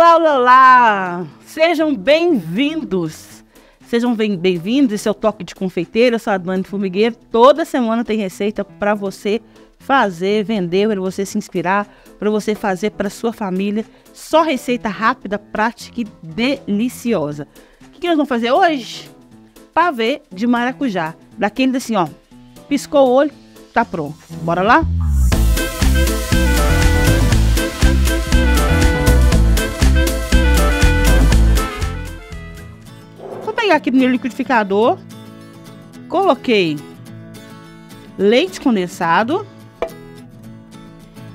Olá, olá, olá! Sejam bem-vindos! Sejam bem-vindos, esse é o Toque de Confeiteiro, eu sou a Dani Formigueiro. Toda semana tem receita para você fazer, vender, para você se inspirar, para você fazer para sua família. Só receita rápida, prática e deliciosa. O que, que nós vamos fazer hoje? Pavê de maracujá. Daquele assim, ó, piscou o olho, tá pronto. Bora lá? Pegar aqui no liquidificador. Coloquei leite condensado.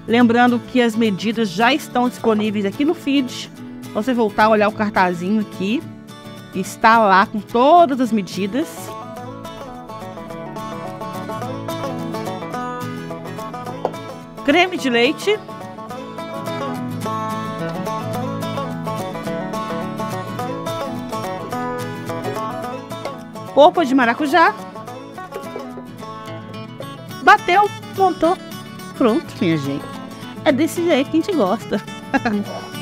Lembrando que as medidas já estão disponíveis aqui no feed. Você voltar a olhar o cartazinho aqui. Está lá com todas as medidas. Creme de leite. Polpa de maracujá. Bateu, montou. Pronto, minha gente. É desse jeito que a gente gosta.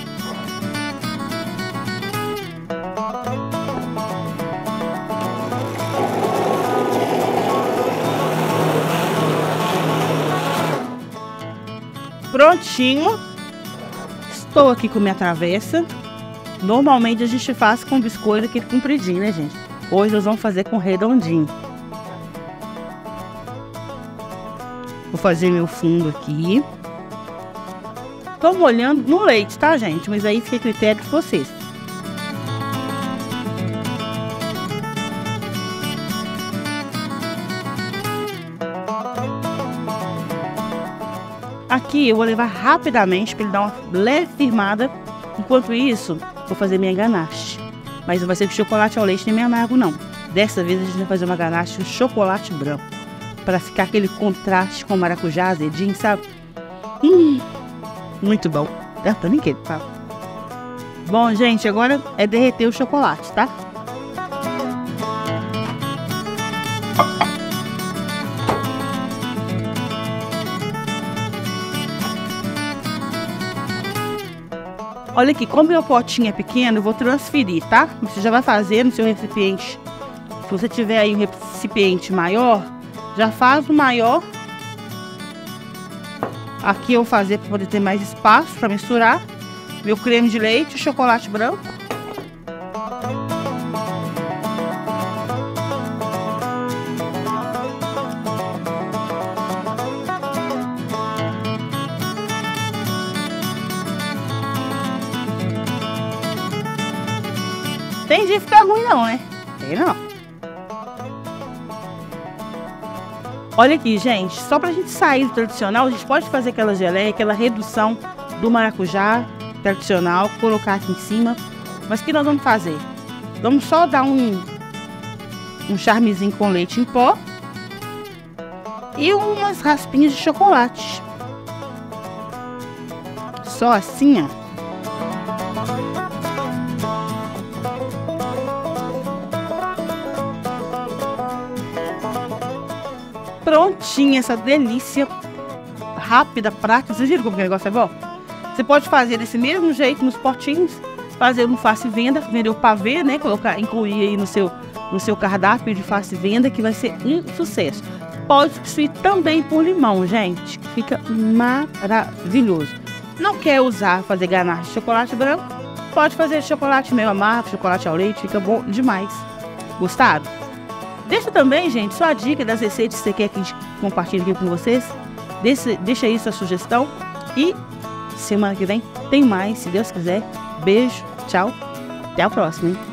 Prontinho. Estou aqui com minha travessa. Normalmente a gente faz com biscoito aquele compridinho, né, gente? Hoje nós vamos fazer com redondinho. Vou fazer meu fundo aqui. Tô molhando no leite, tá, gente? Mas aí fica a critério de vocês. Aqui eu vou levar rapidamente para ele dar uma leve firmada. Enquanto isso, vou fazer minha ganache. Mas não vai ser de chocolate ao leite nem meio amargo, não. Dessa vez a gente vai fazer uma ganache de chocolate branco. Para ficar aquele contraste com maracujá azedinho, sabe? Hum, muito bom. Eu também quero, tá? Bom, gente, agora é derreter o chocolate, tá? Olha aqui, como meu potinho é pequeno, eu vou transferir, tá? Você já vai fazer no seu recipiente. Se você tiver aí um recipiente maior, já faz o maior. Aqui eu vou fazer para poder ter mais espaço para misturar. Meu creme de leite, chocolate branco. Tem dia que fica ruim não, né? Tem não. Olha aqui, gente, só pra gente sair do tradicional, a gente pode fazer aquela geleia, aquela redução do maracujá tradicional, colocar aqui em cima. Mas o que nós vamos fazer? Vamos só dar um, um charmezinho com leite em pó e umas raspinhas de chocolate. Só assim, ó. Prontinha essa delícia rápida, prática. Vocês viram como que o negócio é bom? Você pode fazer desse mesmo jeito nos potinhos, fazer um face venda, vender o pavê, né? Colocar, incluir aí no seu, no seu cardápio de face venda, que vai ser um sucesso. Pode substituir também por limão, gente, fica maravilhoso. Não quer usar, fazer ganache de chocolate branco? Pode fazer chocolate meio amargo, chocolate ao leite, fica bom demais. Gostaram? Deixa também, gente, sua dica das receitas que você quer que a gente compartilhe aqui com vocês. Deixa, deixa aí sua sugestão. E semana que vem tem mais, se Deus quiser. Beijo, tchau. Até a próxima, hein?